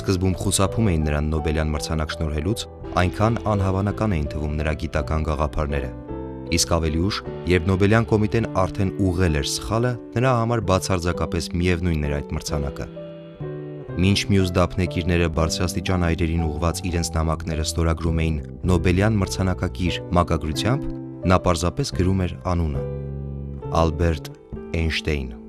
սկզբում խուսափում էին նրան Նոբելյան մրցանակ շնորհելուց, այնքան անհավանական էին թվում նրա գիտական գաղափարները։ Իսկ ավելի ուշ, երբ Նոբելյան կոմիտեն արդեն ուղղել էր սխալը, նրա համար բացարձակապես միևնույն էր այդ մրցանակը։ Մինչ մյուս դափնեկիրները բարձրաստիճան այրերին ուղված իրենց նամակները ստորագրում էին Նոբելյան մրցանակակիր մակագրությամբ, նա պարզապես գրում էր անունը՝ Ալբերտ Էյնշտեյն։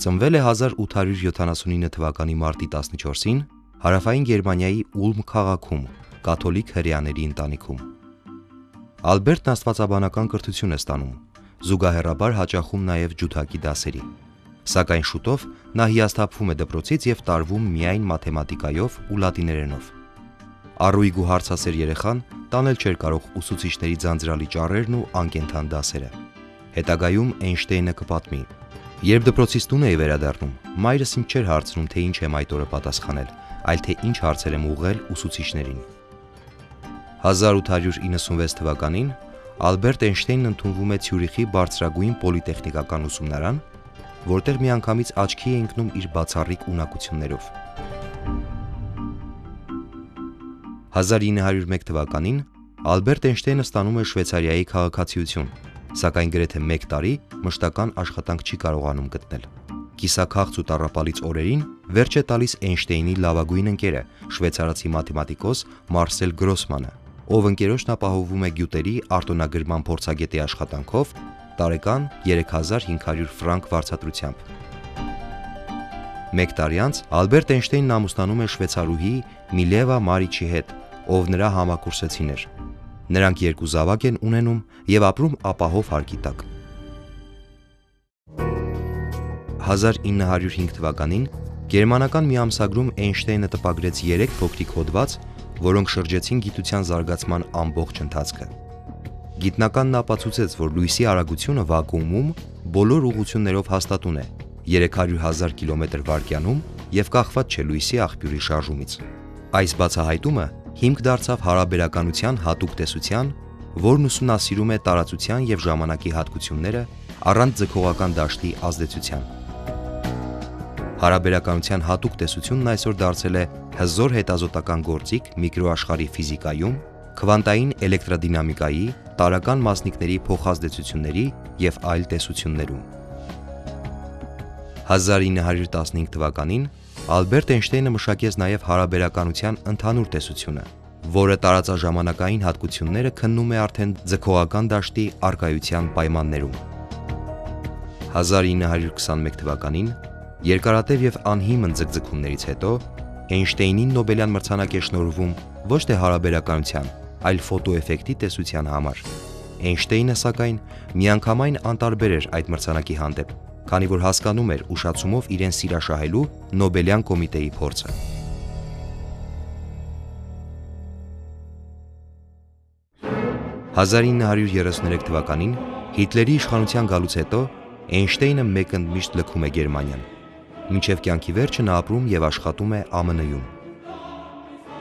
Ծնվել է 1879 թվականի մարտի 14-ին Հարավային Գերմանիայի Ուլմ քաղաքում, կաթոլիկ հрьяաների ընտանիքում։ Ալբերտն աստվածաբանական կրթություն է ստանում, զուգահեռաբար հաճախում նաև ջութակի դասերի։ Սակայն շուտով նա հիասթափվում է դպրոցից եւ տարվում միայն մաթեմատիկայով ու լատիներենով։ Առուի գու հարցասեր երեխան տանել չէր կարող ուսուցիչների ձանձրալի ճառերն ու անկենթան դասերը։ Հետագայում Էյնշտեյնը կպատմի, Երբ դպրոցից տուն էի վերադառնում, մայրս ինձ չէր հարցնում, թե ինչ եմ այդ օրը պատասխանել, այլ թե ինչ հարցեր եմ ուղղել ուսուցիչներին։ 1896 թվականին Ալբերտ Էյնշտեյնն ընդունվում է Ցյուրիխի բարձրագույն պոլիտեխնիկական ուսումնարան, որտեղ միանգամից աչքի է ընկնում իր բացառիկ ունակություններով։ 1901 թվականին Ալբերտ Էյնշտեյնը ստանում է Շվեյցարիայի քաղաքացիություն սակայն գրեթե 1 տարի մշտական աշխատանք չի կարողանում գտնել։ Կիսաքաղց ու տառապալից օրերին վերջ է տալիս Էյնշտեյնի լավագույն ընկերը, շվեյցարացի մաթեմատիկոս Մարսել Գրոսմանը, ով ընկերոջն ապահովում է գյուտերի արտոնագրման փորձագետի աշխատանքով տարեկան 3500 ֆրանկ վարձատրությամբ։ Մեկ տարի անց Ալբերտ Էյնշտեյնն ամուսնանում է շվեյցարուհի Միլևա Մարիչի հետ, ով նրա համակուրսեցին էր։ Նրանք երկու զավակ են ունենում եւ ապրում ապահով հարկի տակ։ 1905 թվականին գերմանական մի ամսագրում Էյնշտեյնը տպագրեց 3 փոքրիկ հոդված, որոնք շրջեցին գիտության զարգացման ամբողջ ընթացքը։ Գիտնականն ապացուցեց, որ լույսի արագությունը վակուումում բոլոր ուղություններով հաստատուն է 300.000 կմ/վայրկյանում եւ կախված չէ լույսի աղբյուրի շարժումից։ Այս բացահայտումը հիմք դարձավ հարաբերականության հատուկ տեսության, որն ուսումնասիրում է տարածության եւ ժամանակի հատկությունները առանց ձգողական դաշտի ազդեցության։ Հարաբերականության հատուկ տեսությունն այսօր դարձել է հզոր հետազոտական գործիք միկրոաշխարհի ֆիզիկայում, քվանտային էլեկտրադինամիկայի, տարական մասնիկների փոխազդեցությունների եւ այլ տեսություններում։ 1915 թվականին Ալբերտ Էյնշտեյնը մշակեց նաև հարաբերականության ընդհանուր տեսությունը, որը տարածաժամանակային հատկությունները քննում է արդեն ձգողական դաշտի արկայության պայմաններում։ 1921 թվականին երկարատև եւ անհիմն ձգձգումներից հետո Էյնշտեյնին Նոբելյան մրցանակ է շնորհվում ոչ թե հարաբերականության, այլ ֆոտոէֆեկտի տեսության համար։ Էյնշտեյնը սակայն միանգամայն անտարբեր էր այդ մրցանակի հանդեպ, քանի որ հասկանում էր ուշացումով իրեն սիրաշահելու Նոբելյան կոմիտեի փորձը։ 1933 թվականին Հիտլերի իշխանության գալուց հետո Էյնշտեյնը մեկընդմիշտ լքում է Գերմանիան։ Մինչև կյանքի վերջը նա ապրում եւ աշխատում է ԱՄՆ-ում։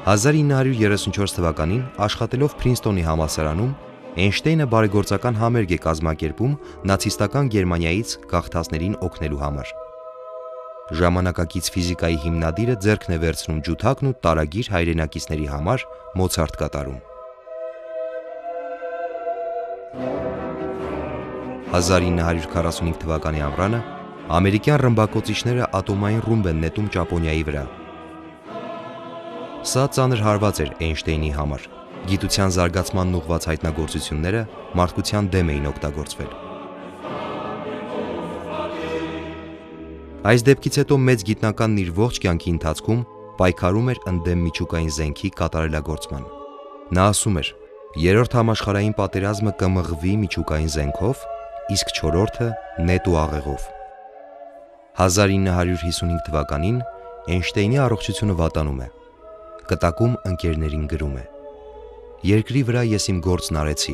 1934 թվականին աշխատելով Փրինստոնի համալսարանում Էյնշտեյնը բարեգործական համերգ է կազմակերպում նացիստական Գերմանիայից գաղթածներին օգնելու համար։ Ժամանակակից ֆիզիկայի հիմնադիրը ձեռքն է վերցնում ջութակն ու տարագիր հայրենակիցների համար Մոցարտ կատարում։ 1945 թվականի ամռանը ամերիկյան ռմբակոծիչները ատոմային ռումբ են նետում Ճապոնիայի վրա։ Սա ծանր հարված էր Էյնշտեյնի համար։ Գիտության զարգացման ուղղված հայտնագործությունները մարդկության դեմ էին օգտագործվել։ Այս դեպքից հետո մեծ գիտնականն իր ողջ կյանքի ընթացքում պայքարում էր ընդդեմ միջուկային զենքի կատարելագործման։ Նա ասում էր. «Երրորդ համաշխարհային պատերազմը կմղվի միջուկային զենքով, իսկ չորրորդը նետ ու աղեղով։ 1955 թվականին Էյնշտեյնի առողջությունը վատանում է։ Կտակում ընկերներին գրում է. Երկրի վրա ես իմ գործն արեցի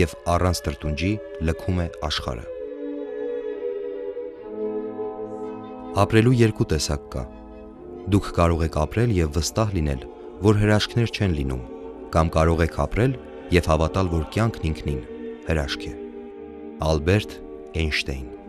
եւ առանց տրտունջի լքում է աշխարը։ Ապրելու երկու տեսակ կա։ Դուք կարող եք ապրել եւ վստահ լինել, որ հրաշքներ չեն լինում, կամ կարող եք ապրել եւ հավատալ, որ կյանքն ինքնին հրաշք է։ Ալբերտ Էյնշտեյն